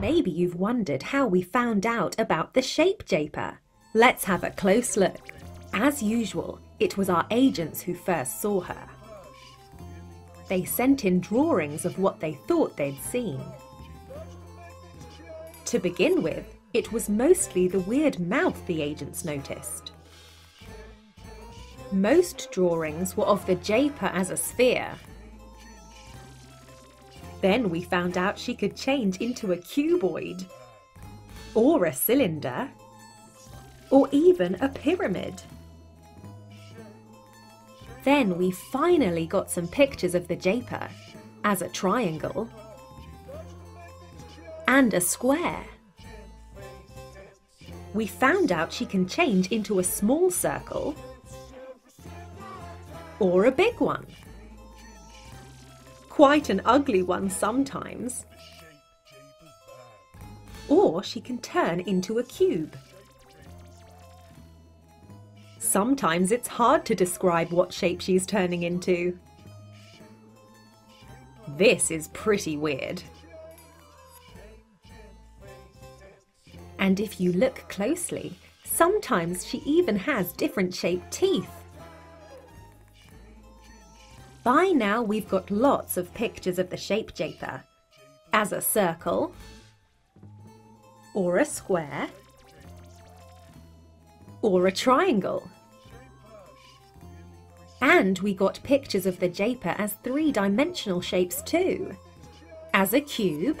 Maybe you've wondered how we found out about the Shape Japer. Let's have a close look. As usual, it was our agents who first saw her. They sent in drawings of what they thought they'd seen. To begin with, it was mostly the weird mouth the agents noticed. Most drawings were of the Japer as a sphere. Then we found out she could change into a cuboid, or a cylinder, or even a pyramid. Then we finally got some pictures of the Japer as a triangle and a square. We found out she can change into a small circle or a big one. Quite an ugly one sometimes. Or she can turn into a cube. Sometimes it's hard to describe what shape she's turning into. This is pretty weird. And if you look closely, sometimes she even has different shaped teeth. By now we've got lots of pictures of the shape japer as a circle or a square or a triangle. And we got pictures of the Japer as three-dimensional shapes too, as a cube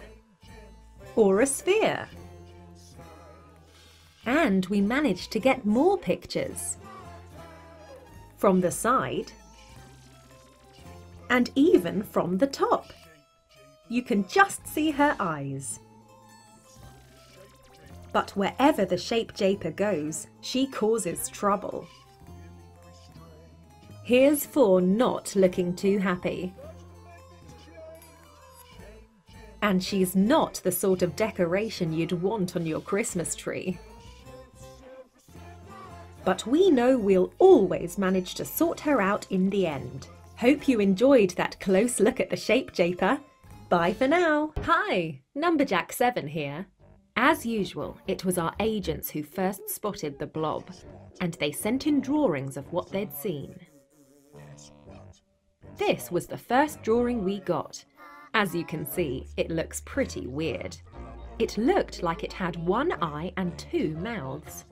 or a sphere. And we managed to get more pictures from the side and even from the top. You can just see her eyes. But wherever the shape Japer goes, she causes trouble. Here's four not looking too happy. And she's not the sort of decoration you'd want on your Christmas tree. But we know we'll always manage to sort her out in the end. Hope you enjoyed that close look at the shape japer. Bye for now. Hi, Numberjack7 here. As usual, it was our agents who first spotted the blob, and they sent in drawings of what they'd seen. This was the first drawing we got. As you can see, it looks pretty weird. It looked like it had one eye and two mouths.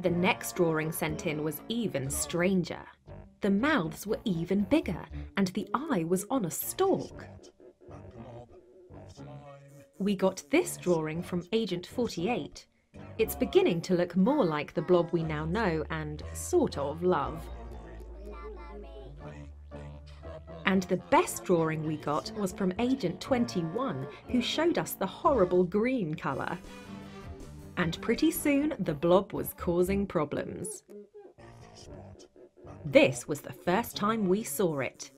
The next drawing sent in was even stranger. The mouths were even bigger, and the eye was on a stalk. We got this drawing from Agent 48. It's beginning to look more like the blob we now know and sort of love. And the best drawing we got was from Agent 21, who showed us the horrible green colour. And pretty soon, the blob was causing problems. This was the first time we saw it.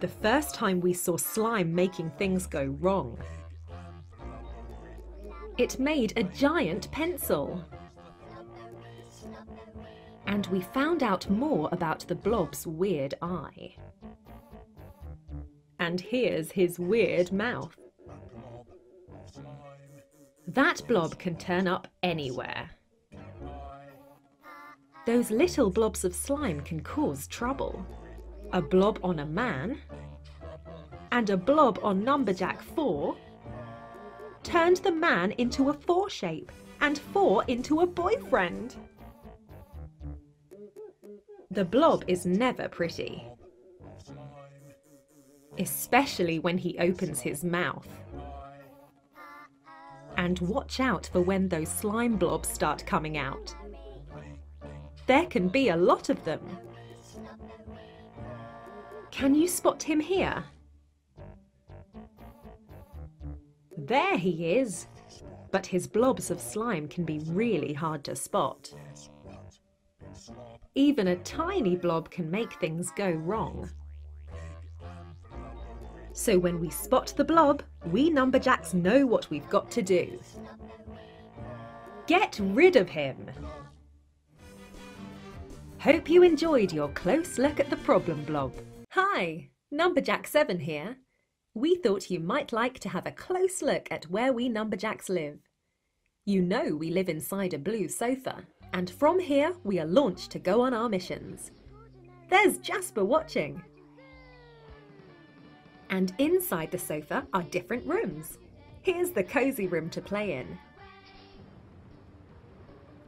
The first time we saw slime making things go wrong. It made a giant pencil and we found out more about the blob's weird eye. And here's his weird mouth. That blob can turn up anywhere. Those little blobs of slime can cause trouble. A blob on a man and a blob on Numberjack 4 turned the man into a 4 shape and 4 into a boyfriend. The blob is never pretty. Especially when he opens his mouth. And watch out for when those slime blobs start coming out. There can be a lot of them. Can you spot him here? There he is! But his blobs of slime can be really hard to spot. Even a tiny blob can make things go wrong. So when we spot the blob, we Numberjacks know what we've got to do. Get rid of him! Hope you enjoyed your close look at the problem blob. Hi, Numberjack7 here. we thought you might like to have a close look at where we Numberjacks live. You know we live inside a blue sofa, and from here we are launched to go on our missions. There's Jasper watching! And inside the sofa are different rooms. Here's the cosy room to play in.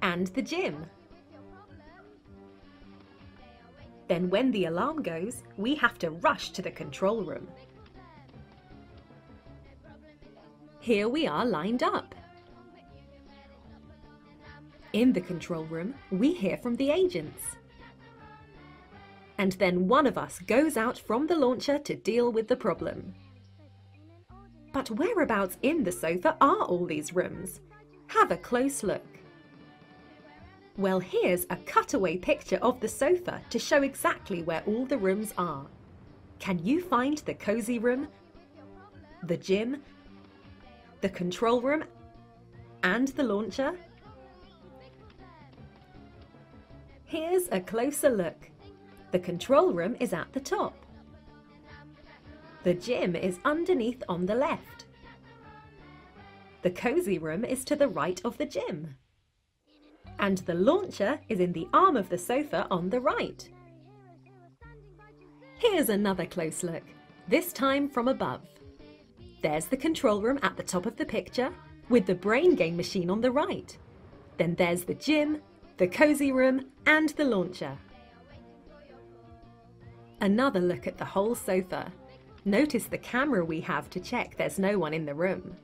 And the gym. Then when the alarm goes, we have to rush to the control room. Here we are lined up. In the control room, we hear from the agents. And then one of us goes out from the launcher to deal with the problem. But whereabouts in the sofa are all these rooms? Have a close look. Well, here's a cutaway picture of the sofa to show exactly where all the rooms are. Can you find the cosy room, the gym, the control room, and the launcher? Here's a closer look. The control room is at the top. The gym is underneath on the left. The cosy room is to the right of the gym. And the launcher is in the arm of the sofa on the right. Here's another close look, this time from above. There's the control room at the top of the picture, with the brain game machine on the right. Then there's the gym, the cosy room and the launcher. Another look at the whole sofa. Notice the camera we have to check there's no one in the room.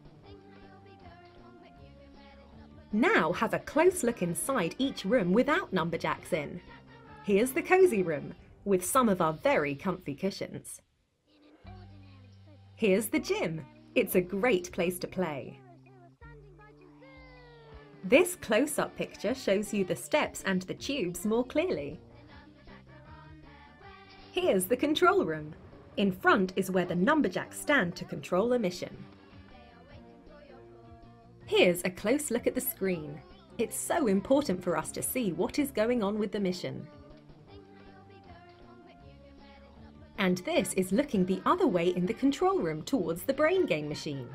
Now have a close look inside each room without Numberjacks in. Here's the cosy room, with some of our very comfy cushions. Here's the gym. It's a great place to play. This close-up picture shows you the steps and the tubes more clearly. Here's the control room. In front is where the Numberjacks stand to control a mission. Here's a close look at the screen. It's so important for us to see what is going on with the mission. And this is looking the other way in the control room towards the brain game machine.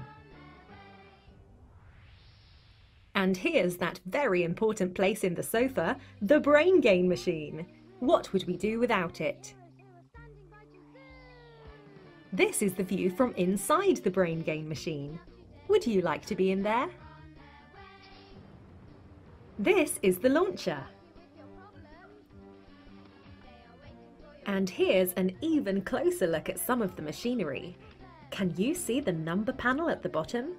And here's that very important place in the sofa, the brain game machine. What would we do without it? This is the view from inside the brain game machine. Would you like to be in there? This is the launcher. And here's an even closer look at some of the machinery. Can you see the number panel at the bottom?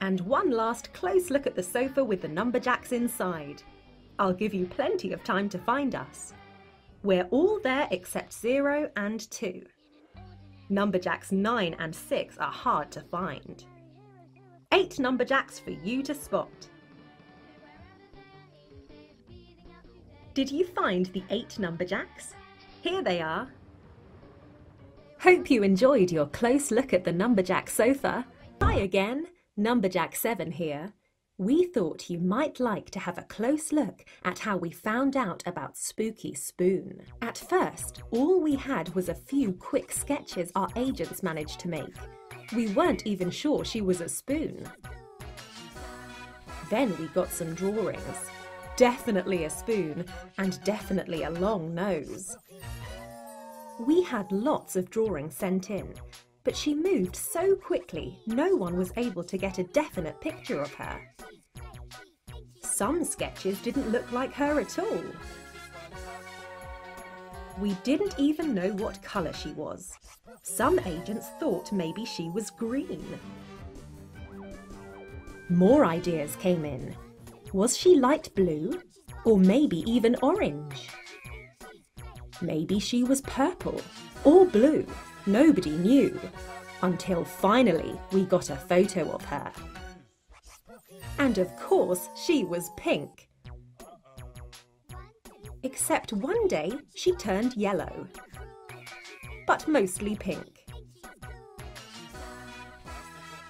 And one last close look at the sofa with the number jacks inside. I'll give you plenty of time to find us. We're all there except 0 and 2. Numberjacks 9 and 6 are hard to find. 8 Numberjacks for you to spot. Did you find the 8 Numberjacks? Here they are. Hope you enjoyed your close look at the Numberjack sofa. Bye again! Numberjack 7 here, we thought you might like to have a close look at how we found out about Spooky Spoon. At first, all we had was a few quick sketches our agents managed to make. We weren't even sure she was a spoon. Then we got some drawings. Definitely a spoon, and definitely a long nose. We had lots of drawings sent in, but she moved so quickly no one was able to get a definite picture of her. Some sketches didn't look like her at all. We didn't even know what colour she was. Some agents thought maybe she was green. More ideas came in. Was she light blue? Or maybe even orange? Maybe she was purple or blue Nobody knew until finally we got a photo of her. And of course, she was pink. Except one day she turned yellow, but mostly pink.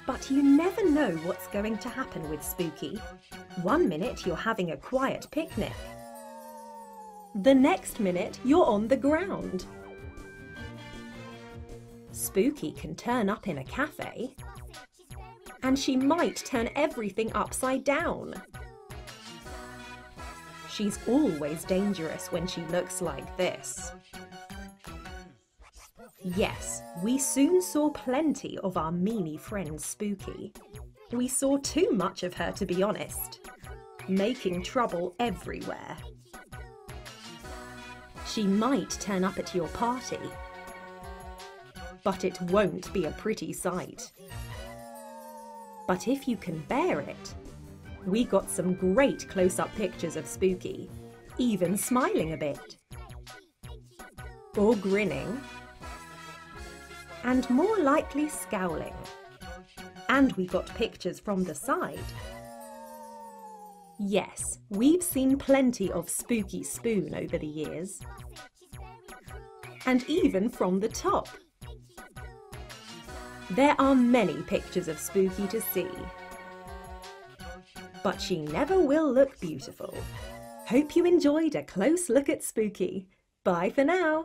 But you never know what's going to happen with Spooky. One minute you're having a quiet picnic. The next minute you're on the ground. Spooky can turn up in a cafe. And she might turn everything upside down. She's always dangerous when she looks like this. Yes, we soon saw plenty of our meanie friend Spooky. We saw too much of her to be honest, making trouble everywhere. She might turn up at your party, but it won't be a pretty sight. But if you can bear it, we got some great close-up pictures of Spooky, even smiling a bit. Or grinning. And more likely scowling. And we got pictures from the side. Yes, we've seen plenty of Spooky Spoon over the years. And even from the top. There are many pictures of Spooky to see but she never will look beautiful. Hope you enjoyed a close look at Spooky. Bye for now.